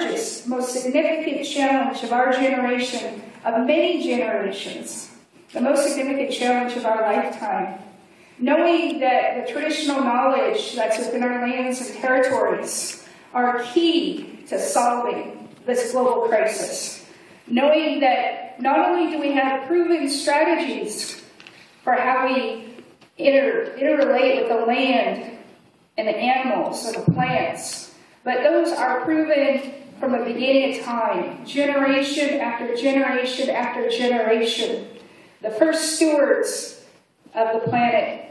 largest, most significant challenge of our generation, of many generations, the most significant challenge of our lifetime. Knowing that the traditional knowledge that's within our lands and territories are key to solving this global crisis. Knowing that not only do we have proven strategies for how we inter- interrelate with the land and the animals and the plants, but those are proven from the beginning of time, generation after generation after generation. The first stewards of the planet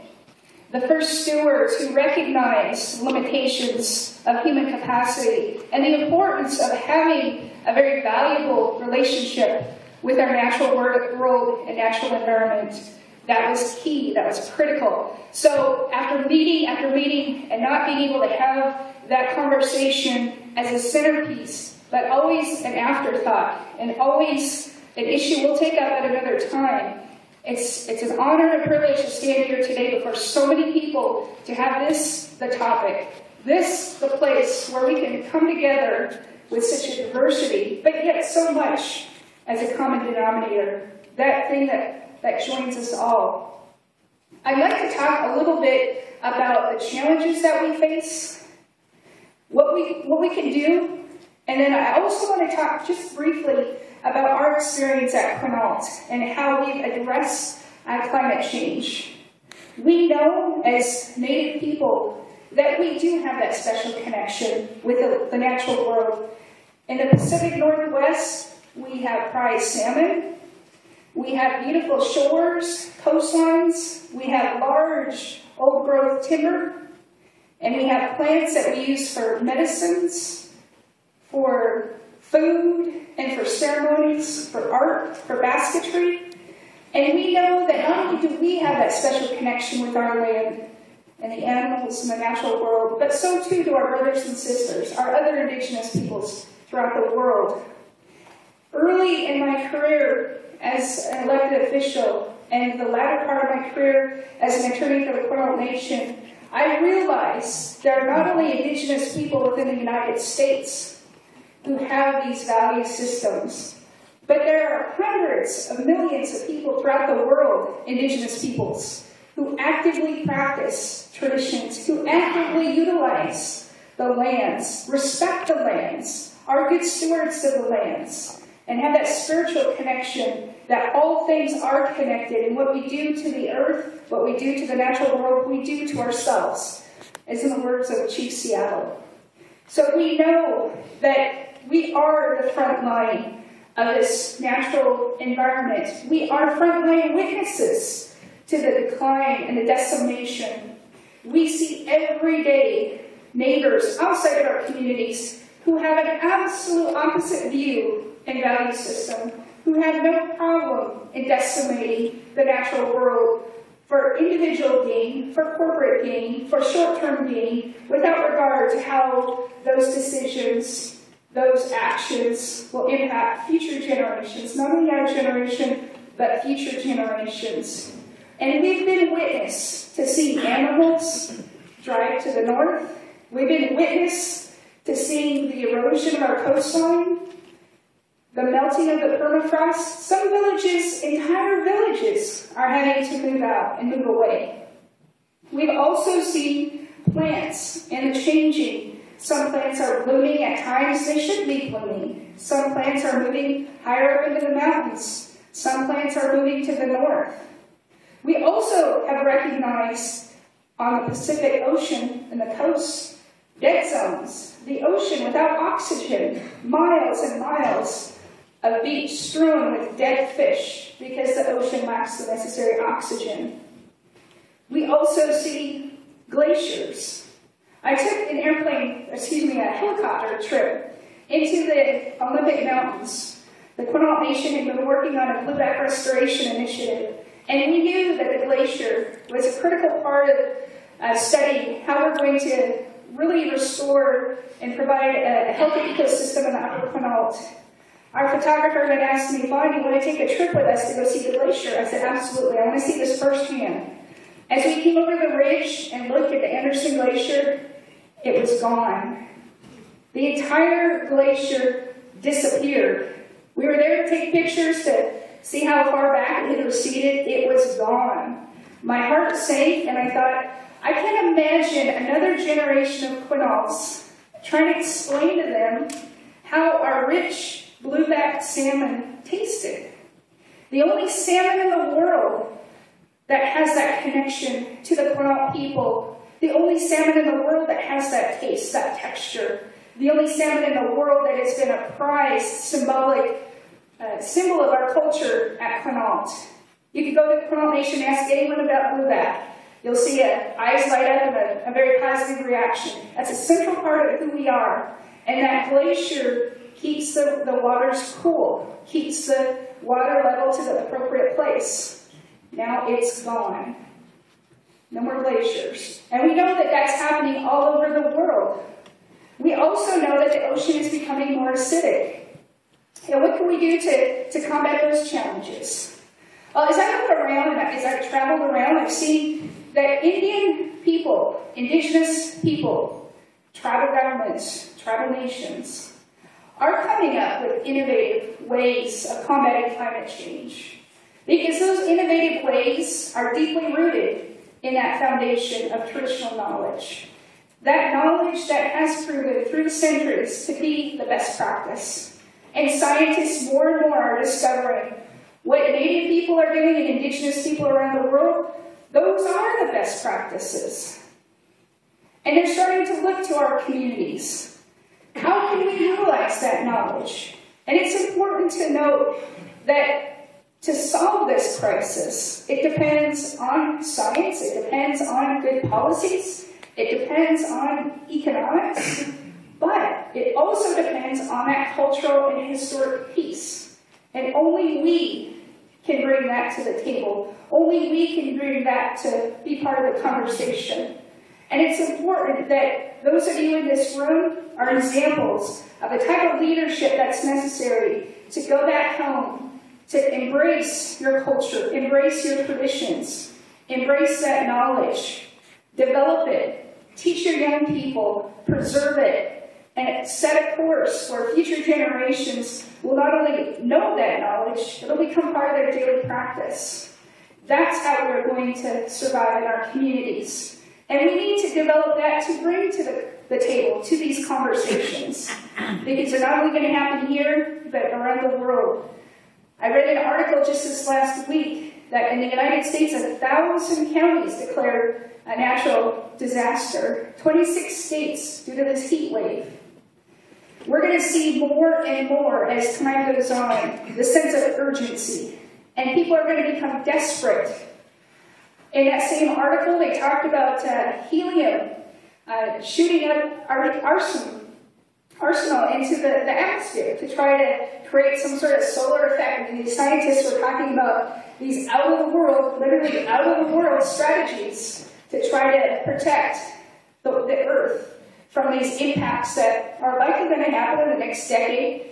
the first stewards who recognized limitations of human capacity and the importance of having a very valuable relationship with our natural world and natural environment. That was key, that was critical. So, after meeting after meeting and not being able to have that conversation as a centerpiece, but always an afterthought and always an issue we'll take up at another time, it's, it's an honor and a privilege to stand here today before so many people to have this the topic, this the place where we can come together with such a diversity, but yet so much as a common denominator, that thing that, that joins us all. I'd like to talk a little bit about the challenges that we face, what we, what we can do, and then I also want to talk just briefly about our experience at Quinault and how we've addressed uh, climate change. We know as Native people that we do have that special connection with the, the natural world. In the Pacific Northwest, we have prize salmon. We have beautiful shores, coastlines. We have large old growth timber. And we have plants that we use for medicines, for food and for ceremonies, for art, for basketry. And we know that not only do we have that special connection with our land and the animals and the natural world, but so too do our brothers and sisters, our other indigenous peoples throughout the world. Early in my career as an elected official and the latter part of my career as an attorney for the Quinault Nation, I realize there are not only indigenous people within the United States, who have these value systems. But there are hundreds of millions of people throughout the world, indigenous peoples, who actively practice traditions, who actively utilize the lands, respect the lands, are good stewards of the lands, and have that spiritual connection that all things are connected, and what we do to the earth, what we do to the natural world, we do to ourselves, as in the words of Chief Seattle. So we know that we are the front line of this natural environment. We are frontline witnesses to the decline and the decimation. We see every day neighbors outside of our communities who have an absolute opposite view and value system, who have no problem in decimating the natural world for individual gain, for corporate gain, for short term gain, without regard to how those decisions those actions will impact future generations, not only our generation, but future generations. And we've been witness to see animals drive to the north. We've been witness to seeing the erosion of our coastline, the melting of the permafrost. Some villages, entire villages, are having to move out and move away. We've also seen plants and the changing some plants are blooming at times they should be blooming. Some plants are moving higher up into the mountains. Some plants are moving to the north. We also have recognized on the Pacific Ocean and the coast dead zones, the ocean without oxygen, miles and miles of beach strewn with dead fish because the ocean lacks the necessary oxygen. We also see glaciers I took an airplane, excuse me, a helicopter trip into the Olympic Mountains. The Quinault Nation had been working on a blueback restoration initiative, and we knew that the glacier was a critical part of uh, studying how we're going to really restore and provide a healthy ecosystem in the Upper Quinault. Our photographer had asked me, do you want to take a trip with us to go see the glacier? I said, absolutely. I want to see this firsthand. As we came over the ridge and looked at the Anderson Glacier, it was gone. The entire glacier disappeared. We were there to take pictures to see how far back it had receded. It was gone. My heart sank, and I thought, I can't imagine another generation of Quinaults trying to explain to them how our rich blueback salmon tasted. The only salmon in the world that has that connection to the Quinault people, the only salmon in the world that has that taste, that texture, the only salmon in the world that has been a prized symbolic uh, symbol of our culture at Quinault. You could go to the Quinault Nation and ask anyone about blueback. You'll see a, eyes light up and a, a very positive reaction. That's a central part of who we are. And that glacier keeps the, the waters cool, keeps the water level to the appropriate place. Now it's gone. No more glaciers. And we know that that's happening all over the world. We also know that the ocean is becoming more acidic. And what can we do to, to combat those challenges? Well, as I look around and as I've traveled around, I've seen that Indian people, indigenous people, tribal governments, tribal nations, are coming up with innovative ways of combating climate change. Because those innovative ways are deeply rooted in that foundation of traditional knowledge. That knowledge that has proven through the centuries to be the best practice. And scientists more and more are discovering what Native people are doing and Indigenous people around the world, those are the best practices. And they're starting to look to our communities. How can we utilize that knowledge? And it's important to note that to solve this crisis, it depends on science, it depends on good policies, it depends on economics, but it also depends on that cultural and historic piece. And only we can bring that to the table. Only we can bring that to be part of the conversation. And it's important that those of you in this room are examples of the type of leadership that's necessary to go back home, to embrace your culture, embrace your traditions, embrace that knowledge, develop it, teach your young people, preserve it, and set a course where future generations will not only know that knowledge, it'll become part of their daily practice. That's how we're going to survive in our communities. And we need to develop that to bring to the, the table, to these conversations. Because they're not only going to happen here, but around the world. I read an article just this last week that in the United States, a thousand counties declared a natural disaster, 26 states due to this heat wave. We're going to see more and more as time goes on the sense of urgency, and people are going to become desperate. In that same article, they talked about uh, helium uh, shooting up arsenal, arsenal into the, the atmosphere to try to create some sort of solar effect. And these scientists were talking about these out of the world, literally out of the world strategies to try to protect the, the Earth from these impacts that are likely going to happen in the next decade,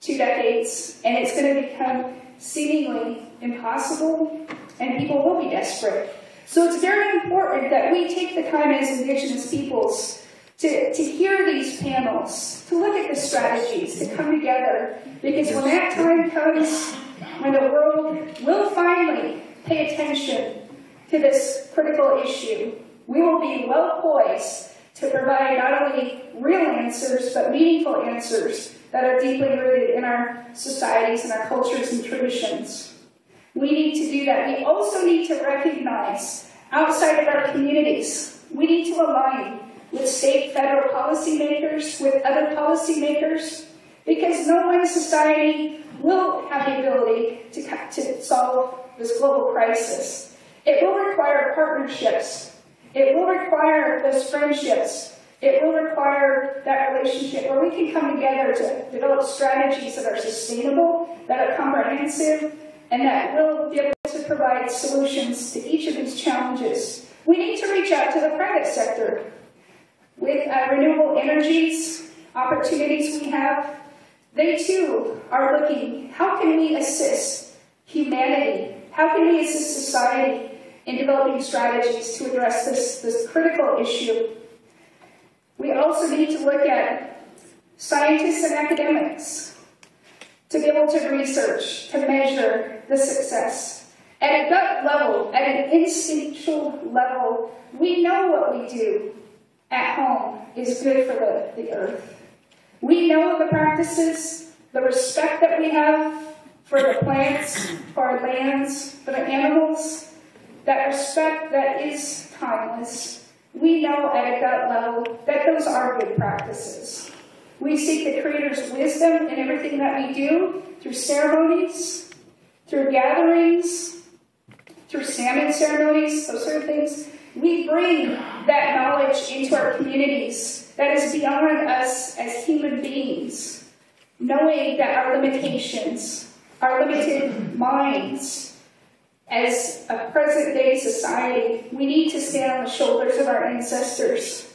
two decades, and it's going to become seemingly impossible, and people will be desperate. So it's very important that we take the time as Indigenous peoples to, to hear these panels, to look at the strategies, to come together, because when that time comes, when the world will finally pay attention to this critical issue, we will be well poised to provide not only real answers, but meaningful answers that are deeply rooted in our societies and our cultures and traditions. We need to do that. We also need to recognize outside of our communities, we need to align with state, federal policymakers, with other policymakers, because no one society will have the ability to, to solve this global crisis. It will require partnerships it will require those friendships. It will require that relationship where we can come together to develop strategies that are sustainable, that are comprehensive, and that will be able to provide solutions to each of these challenges. We need to reach out to the private sector. With uh, renewable energies, opportunities we have, they too are looking, how can we assist humanity? How can we assist society in developing strategies to address this, this critical issue. We also need to look at scientists and academics, to be able to research, to measure the success. At a gut level, at an instinctual level, we know what we do at home is good for the, the earth. We know the practices, the respect that we have for the plants, for our lands, for the animals, that respect that is timeless. We know at a gut level that those are good practices. We seek the Creator's wisdom in everything that we do through ceremonies, through gatherings, through salmon ceremonies, those sort of things. We bring that knowledge into our communities that is beyond us as human beings, knowing that our limitations, our limited minds, as a present day society, we need to stand on the shoulders of our ancestors,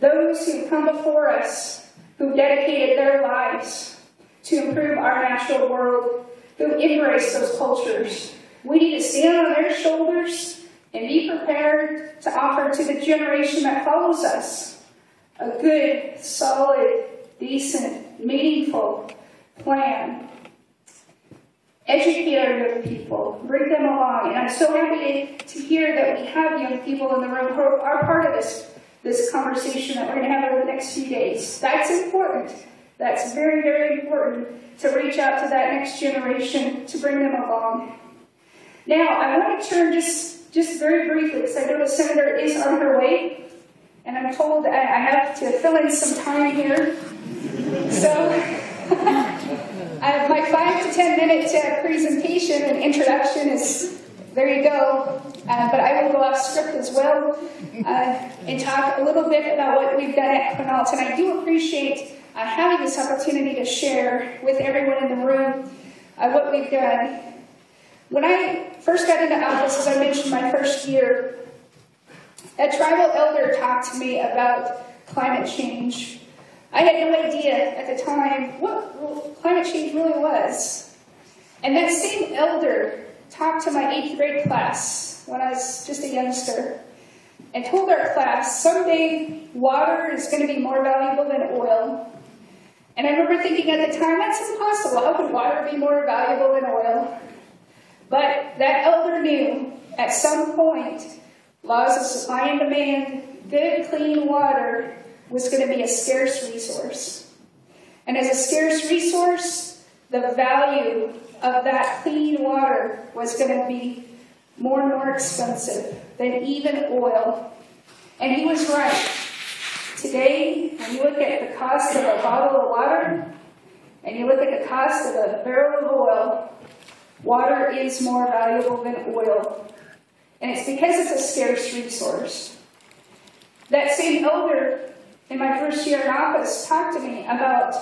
those who come before us, who dedicated their lives to improve our natural world, who embrace those cultures. We need to stand on their shoulders and be prepared to offer to the generation that follows us a good, solid, decent, meaningful plan. Educate our young people, bring them along. And I'm so happy to hear that we have young people in the room who are part of this, this conversation that we're going to have over the next few days. That's important. That's very, very important to reach out to that next generation, to bring them along. Now, I want to turn just just very briefly, because I know the senator is on her way, and I'm told I have to fill in some time here. So, I have my five to ten minute uh, presentation and introduction is there you go. Uh, but I will go off script as well uh, and talk a little bit about what we've done at Quinault. And I do appreciate uh, having this opportunity to share with everyone in the room uh, what we've done. When I first got into office, as I mentioned, my first year, a tribal elder talked to me about climate change. I had no idea at the time what climate change really was. And that same elder talked to my eighth grade class when I was just a youngster and told our class someday water is going to be more valuable than oil. And I remember thinking at the time, that's impossible. How could water be more valuable than oil? But that elder knew at some point laws of supply and demand, good, clean water was going to be a scarce resource. And as a scarce resource, the value of that clean water was going to be more and more expensive than even oil. And he was right. Today, when you look at the cost of a bottle of water and you look at the cost of a barrel of oil, Water is more valuable than oil, and it's because it's a scarce resource. That same elder in my first year in office talked to me about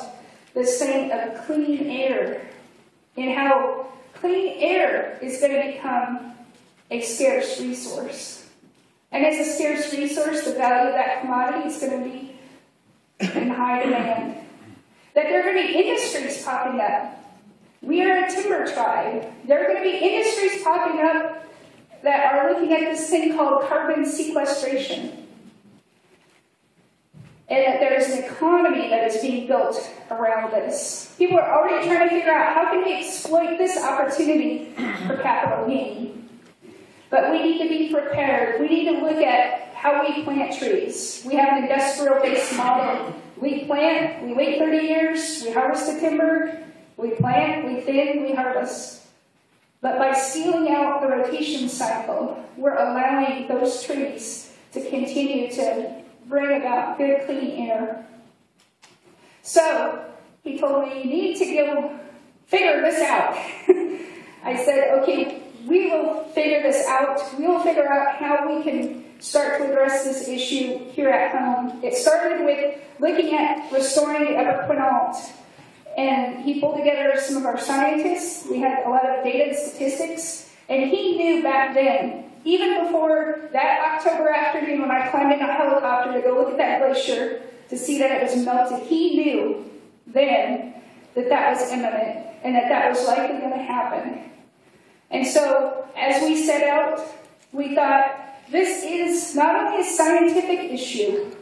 the saying of clean air and how clean air is going to become a scarce resource. And as a scarce resource, the value of that commodity is going to be in high demand. That there are going to be industries popping up we are a timber tribe. There are going to be industries popping up that are looking at this thing called carbon sequestration. An economy that is being built around this. People are already trying to figure out how can we exploit this opportunity for capital gain. But we need to be prepared. We need to look at how we plant trees. We have an industrial based model. We plant, we wait 30 years, we harvest the timber, we plant, we thin, we harvest. But by sealing out the rotation cycle, we're allowing those trees to continue to bring about good, clean air. So he told me, you need to go figure this out. I said, okay, we will figure this out. We will figure out how we can start to address this issue here at home. It started with looking at restoring the Upper Quinault and he pulled together some of our scientists. We had a lot of data and statistics. And he knew back then, even before that October afternoon when I climbed in a helicopter to go look at that glacier to see that it was melted, he knew then that that was imminent and that that was likely going to happen. And so, as we set out, we thought this is not only a scientific issue,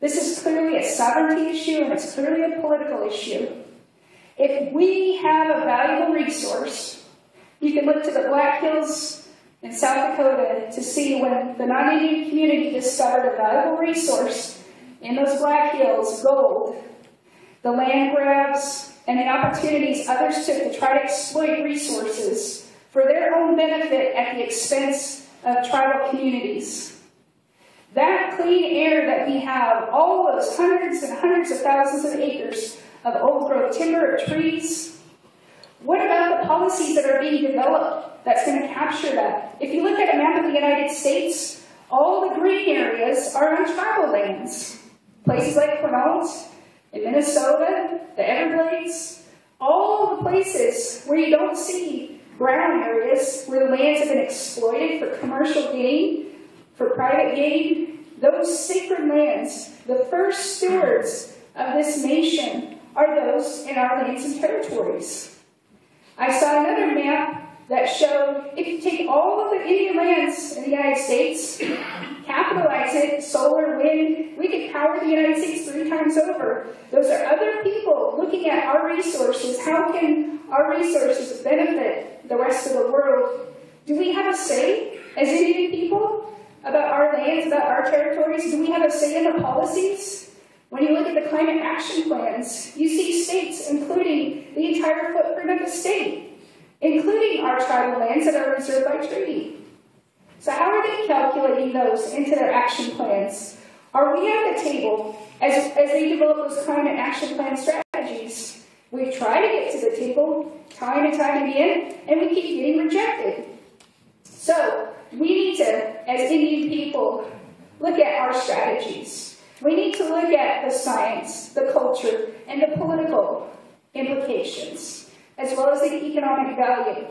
This is clearly a sovereignty issue and it's clearly a political issue. If we have a valuable resource, you can look to the Black Hills in South Dakota to see when the non-Indian community discovered a valuable resource in those Black Hills, gold, the land grabs, and the opportunities others took to try to exploit resources for their own benefit at the expense of tribal communities. That clean air that we have, all those hundreds and hundreds of thousands of acres of old growth timber trees, what about the policies that are being developed that's going to capture that? If you look at a map of the United States, all the green areas are on tribal lands. Places like Quinault in Minnesota, the Everglades, all the places where you don't see brown areas, where the lands have been exploited for commercial gain, for private gain, those sacred lands, the first stewards of this nation are those in our lands and territories. I saw another map that showed if you take all of the Indian lands in the United States, capitalize it, solar, wind, we could power the United States three times over. Those are other people looking at our resources. How can our resources benefit the rest of the world? Do we have a say as Indian people about our lands, about our territories? Do we have a say in the policies? When you look at the climate action plans, you see states, including the entire footprint of the state, including our tribal lands that are reserved by treaty. So how are they calculating those into their action plans? Are we at the table as, as they develop those climate action plan strategies? We try to get to the table time and time again, and we keep getting rejected. So we need to, as Indian people, look at our strategies. We need to look at the science, the culture, and the political implications, as well as the economic value.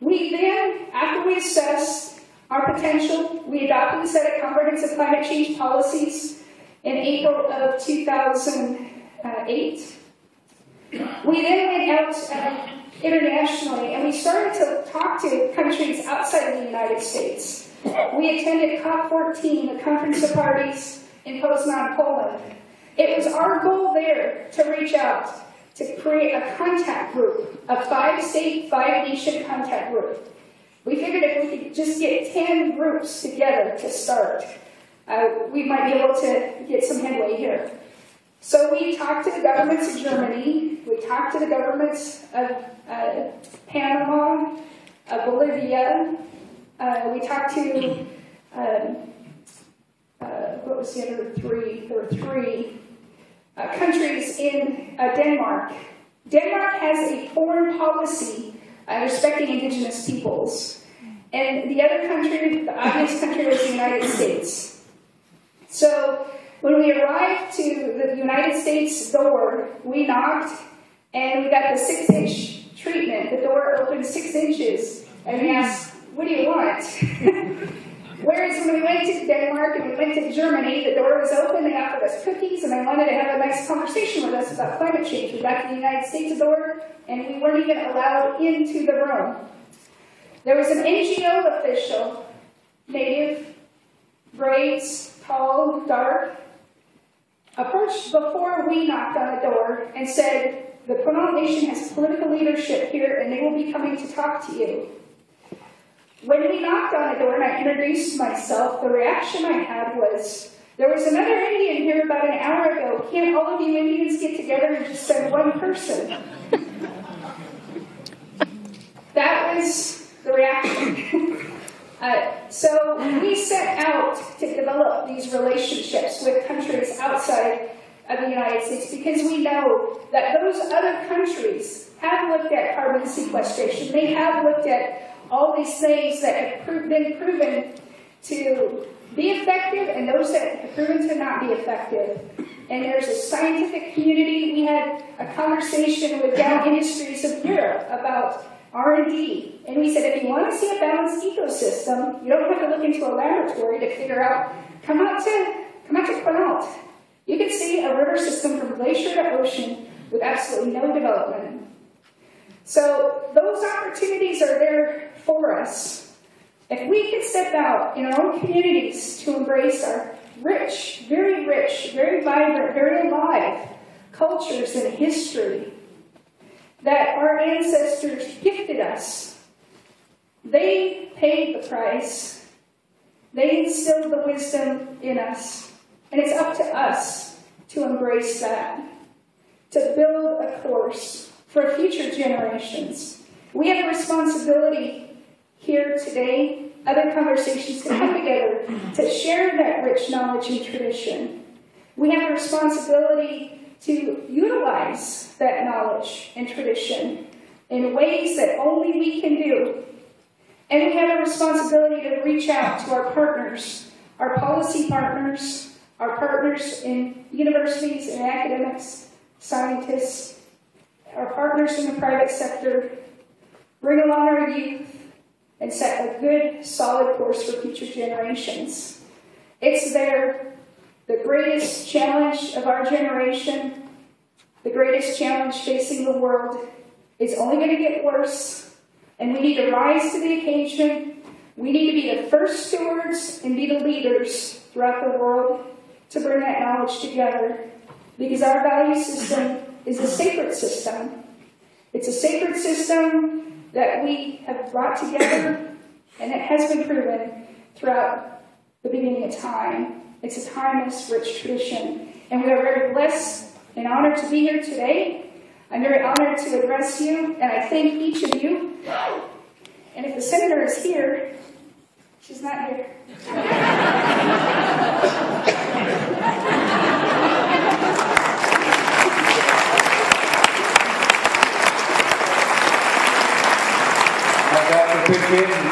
We then, after we assess our potential, we adopted a set of comprehensive climate change policies in April of 2008. We then went out uh, internationally and we started to talk to countries outside of the United States. We attended COP14, the Conference of Parties in Poznan, Poland. It was our goal there to reach out, to create a contact group, a five state, five nation contact group. We figured if we could just get 10 groups together to start, uh, we might be able to get some headway here. So we talked to the governments of Germany, we talked to the governments of uh, Panama, of Bolivia, uh, we talked to um, uh, what was the other three? There were three uh, countries in uh, Denmark. Denmark has a foreign policy uh, respecting indigenous peoples. And the other country, the obvious country, was the United States. So when we arrived to the United States door, we knocked and we got the six inch treatment. The door opened six inches and we asked, What do you want? Whereas when we went to Denmark and we went to Germany, the door was open, they offered us cookies, and they wanted to have a nice conversation with us about climate change. We got to the United States door, and we weren't even allowed into the room. There was an NGO official, native, braids, tall, dark, approached before we knocked on the door and said, the Quinault Nation has political leadership here, and they will be coming to talk to you. When we knocked on the door and I introduced myself, the reaction I had was, there was another Indian here about an hour ago. Can't all of you Indians get together and just send one person? that was the reaction. uh, so we set out to develop these relationships with countries outside of the United States because we know that those other countries have looked at carbon sequestration. They have looked at all these things that have been proven to be effective and those that have proven to not be effective. And there's a scientific community. We had a conversation with Dow Industries of Europe about R&D. And we said, if you want to see a balanced ecosystem, you don't have to look into a laboratory to figure out, come out to, come out to Quinault. You can see a river system from glacier to ocean with absolutely no development. So those opportunities are there for us. If we can step out in our own communities to embrace our rich, very rich, very vibrant, very alive cultures and history that our ancestors gifted us. They paid the price. They instilled the wisdom in us. And it's up to us to embrace that, to build a course for future generations. We have a responsibility here today, other conversations to come together to share that rich knowledge and tradition. We have a responsibility to utilize that knowledge and tradition in ways that only we can do. And we have a responsibility to reach out to our partners, our policy partners, our partners in universities and academics, scientists, our partners in the private sector, bring along our youth, and set a good, solid course for future generations. It's there, the greatest challenge of our generation, the greatest challenge facing the world. It's only going to get worse, and we need to rise to the occasion. We need to be the first stewards and be the leaders throughout the world to bring that knowledge together because our value system is a sacred system. It's a sacred system that we have brought together, and it has been proven throughout the beginning of time. It's a timeless, rich tradition, and we are very blessed and honored to be here today. I'm very honored to address you, and I thank each of you. And if the senator is here, she's not here. porque